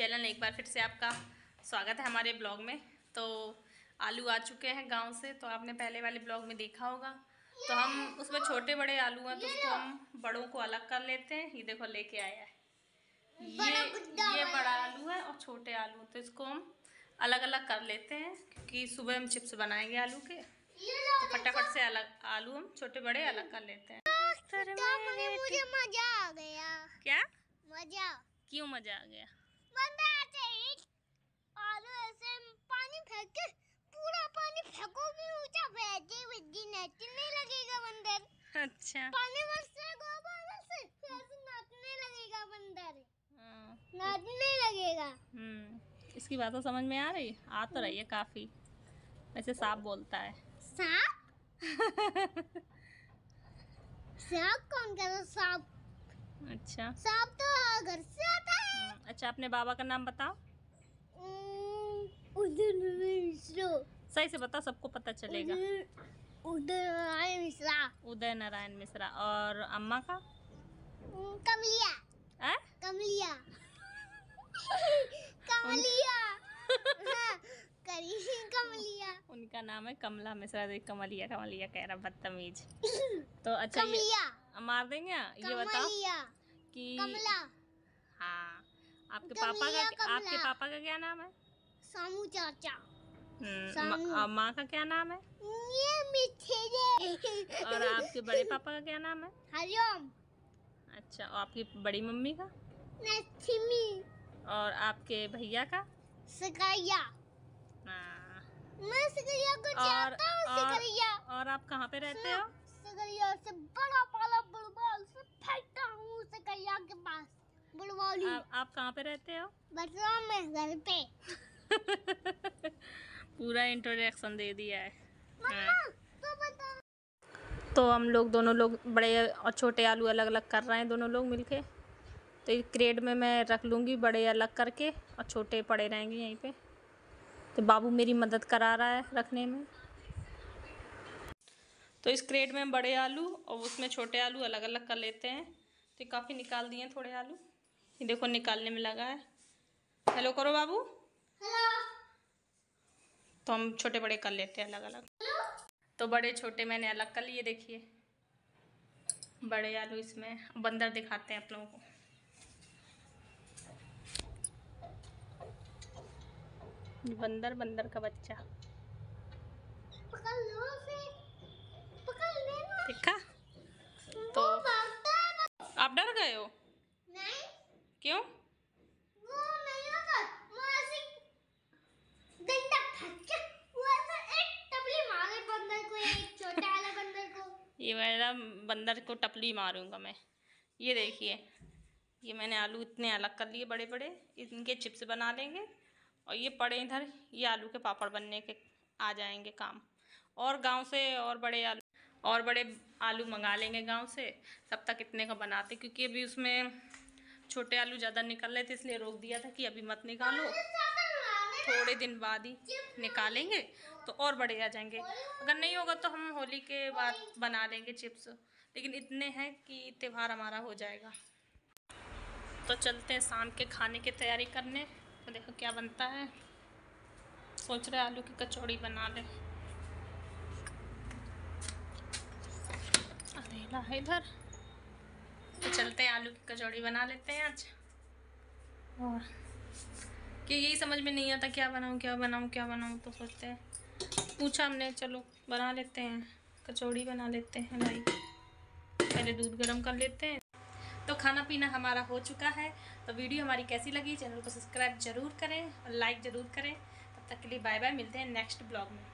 Channel एक बार फिर से आपका स्वागत है हमारे ब्लॉग में। तो आलू आ चुके हैं गाँव से तो आपने पहले वाले ब्लॉग में देखा होगा। तो हम उसमें छोटे बड़े आलू हैं तो उसको हम बड़ों को अलग कर लेते हैं। ये देखो लेके आया है। ये ये बड़ा आलू है और छोटे आलू। तो इसको हम अलग अलग कर लेते हैं क्योंकि सुबह हम चिप्स बनाएँगे आलू के। तो फटाफट से अलग आलू हम छोटे बड़े अलग कर लेते हैं। मुझे मज़ा आ गया। क्या? मज़ा। क्यों मज़ा आ गया? बंदर आते ही आलू ऐसे पानी फेंक के पूरा पानी ऊँचा फेंके विद्य नाचने लगेगा बंदर अच्छा पानी से ऐसे नाचने लगेगा बंदर हाँ, नाचने लगेगा हम्म इसकी बात तो समझ में आ रही आ तो रही है काफ़ी वैसे सांप बोलता है सांप सांप कौन कहता सांप अच्छा सांप तो घर से आता है अच्छा अपने बाबा का नाम बताओ। मिश्रा। सही से बताओ सबको पता चलेगा। उधर आए मिश्रा। उदय नारायण मिश्रा और अम्मा का? कमलिया। है कमलिया। कमलिया। हाँ, कमलिया। उनका नाम है कमला मिश्रा। देख कमलिया कमलिया कह रहा बदतमीज। तो अच्छा कमलिया। मार देंगे? ये बताओ कि कमला। हाँ। आपके पापा का आपके पापा का क्या नाम है? सामू चाचा। हम्म, माँ- माँ का क्या नाम है? ये मीठे और आपके बड़े पापा का क्या नाम है? हरिओम। अच्छा और आपकी बड़ी मम्मी का? नथिमी। और आपके भैया का? सकैया हाँ। मैं सकैया को और चाहता हूँ सकैया और आप कहाँ पे रहते हो? सकैया से बड़ा वाला बुलबुल से फेंकता हूँ सकैया के पास। आप, आप कहाँ पे रहते हो? में घर पे। पूरा इंट्रोडक्शन दे दिया है। हाँ। तो तो हम लोग दोनों लोग बड़े और छोटे आलू अलग अलग कर रहे हैं दोनों लोग मिलके। तो इस क्रेड में मैं रख लूँगी बड़े अलग करके और छोटे पड़े रहेंगे यहीं पे। तो बाबू मेरी मदद करा रहा है रखने में। तो इस क्रेड में बड़े आलू और उसमें छोटे आलू अलग अलग कर लेते हैं। तो काफ़ी निकाल दिए थोड़े आलू। ये देखो निकालने में लगा है। हेलो करो बाबू। हेलो तो हम छोटे बड़े कर लेते हैं अलग अलग। तो बड़े छोटे मैंने अलग कर लिए देखिए। बड़े आलू इसमें बंदर दिखाते हैं आप लोगों को। बंदर बंदर का बच्चा। पकड़ लो पकड़ लेना। देखा? तो आप डर गए हो? क्यों? वो नहीं वो ऐसे डंडा फेंक वो ऐसे एक टपली मारे बंदर को एक छोटा वाला बंदर को। ये मेरा बंदर को टपली मारूँगा मैं। ये देखिए ये मैंने आलू इतने अलग कर लिए बड़े बड़े इनके चिप्स बना लेंगे और ये पड़े इधर ये आलू के पापड़ बनने के आ जाएँगे काम। और गाँव से और बड़े आलू और बड़े आलू मंगा लेंगे गाँव से तब तक इतने का बनाते क्योंकि अभी उसमें छोटे आलू ज़्यादा निकल रहे थे इसलिए रोक दिया था कि अभी मत निकालो। थोड़े दिन बाद ही निकालेंगे तो और बड़े आ जाएँगे। अगर नहीं होगा तो हम होली के बाद बना लेंगे चिप्स। लेकिन इतने हैं कि त्यौहार हमारा हो जाएगा। तो चलते हैं शाम के खाने की तैयारी करने। तो देखो क्या बनता है। सोच रहे आलू की कचौड़ी बना ले। है इधर। तो चलते हैं, आलू की कचौड़ी बना लेते हैं आज। और कि यही समझ में नहीं आता क्या बनाऊँ क्या बनाऊँ क्या बनाऊँ तो सोचते हैं। पूछा हमने, चलो बना लेते हैं, कचौड़ी बना लेते हैं भाई पहले दूध गर्म कर लेते हैं। तो खाना पीना हमारा हो चुका है। तो वीडियो हमारी कैसी लगी, चैनल को सब्सक्राइब ज़रूर करें और लाइक ज़रूर करें। तब तक के लिए बाय बाय, मिलते हैं नेक्स्ट ब्लॉग में।